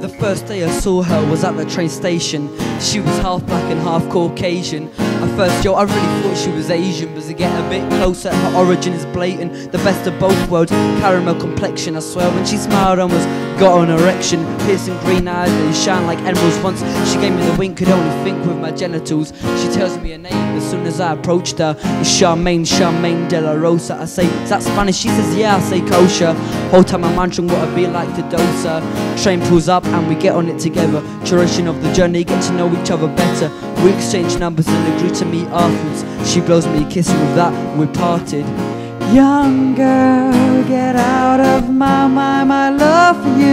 The first day I saw her was at the train station. She was half black and half Caucasian. At first, yo, I really thought she was Asian, but to get a bit closer, her origin is blatant. The best of both worlds, caramel complexion. I swear, when she smiled, I almost got an erection. Piercing green eyes, that shine like emeralds. Once she gave me the wink, could only think with my genitals. She tells me her name as soon as I approached her. It's Charmaine, Charmaine de la Rosa. I say, is that Spanish? She says, yeah, I say kosher. Whole time I'm wondering what it'd be like to dose her. Train pulls up and we get on it together. Duration of the journey, get to know each other better. We exchange numbers and agree to meet afterwards. She blows me a kiss and with that and we parted. Young girl, get out of my mind. I love you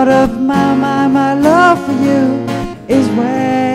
out of my mind. My love for you is way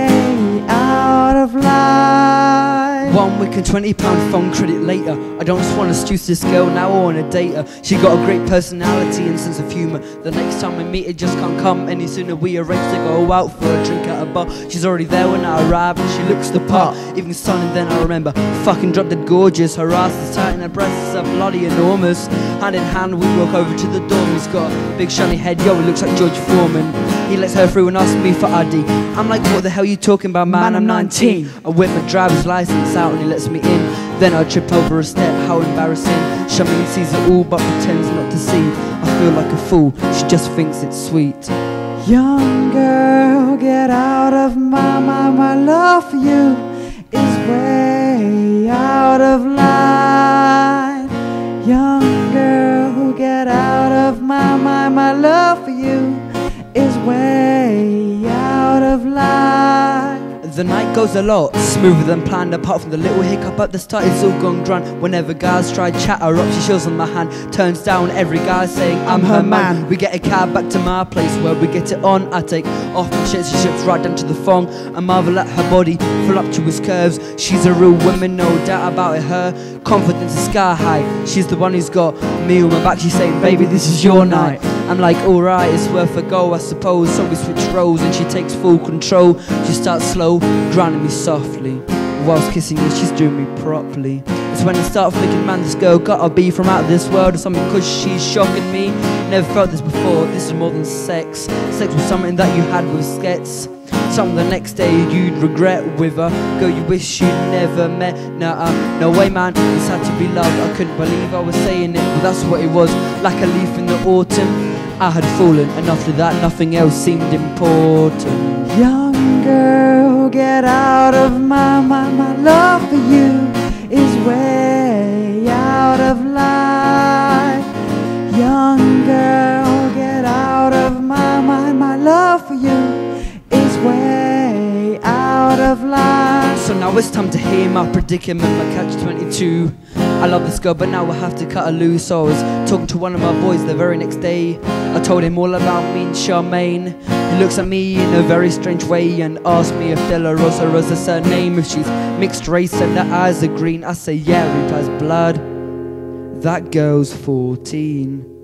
One week and twenty pound phone credit later. I don't just want to seduce this girl now I wanna date her. She got a great personality and sense of humour. The next time we meet, it just can't come any sooner. We arrange to go out for a drink at a bar. She's already there when I arrive and she looks the part. Even stunning then I remember. Fucking drop dead gorgeous. Her ass is tight and her breasts are bloody enormous. Hand in hand, we walk over to the dorm. He's got a big shiny head, yo, it looks like George Foreman. He lets her through and asks me for ID. I'm like, what the hell are you talking about, man? I'm 19. I whip my driver's license out and he lets me in. Then I trip over a step, how embarrassing. Charmaine sees it all but pretends not to see. I feel like a fool, she just thinks it's sweet. Young girl, get out of my mind. My love for you is way out of line. Young girl, get out of my mind. My love for you The night goes a lot smoother than planned, apart from the little hiccup at the start. It's all gone grand. Whenever guys try chat her up, she shows them my hand, turns down every guy saying I'm her man. We get a cab back to my place where we get it on. I take off my shirt, she ships right down to the thong. I marvel at her body, voluptuous curves. She's a real woman, no doubt about it. Her confidence is sky high. She's the one who's got me on my back. She's saying, "Baby, this is your night." I'm like, alright, it's worth a go, I suppose. So we switch roles and she takes full control. She starts slow, grinding me softly. Whilst kissing me, she's doing me properly. It's when I start thinking, man, this girl gotta be from out of this world or something, cause she's shocking me. Never felt this before, this is more than sex. Sex was something that you had with skets. Something the next day you'd regret with her Girl you wish you'd never met Nah, uh, no way man, this had to be love I couldn't believe I was saying it But that's what it was, like a leaf in the autumn I had fallen and after that nothing else seemed important Young girl, get out of my mind. My love for you is way out of line. Young girl, get out of my mind. My love for you is way out of line. So now it's time to hear my predicament, my catch 22. I love this girl, but now I have to cut her loose. So I was talking to one of my boys the very next day. I told him all about me and Charmaine. He looks at me in a very strange way and asks me if De La Rosa is her surname, if she's mixed race and her eyes are green. I say, yeah, replies blood. That girl's 14.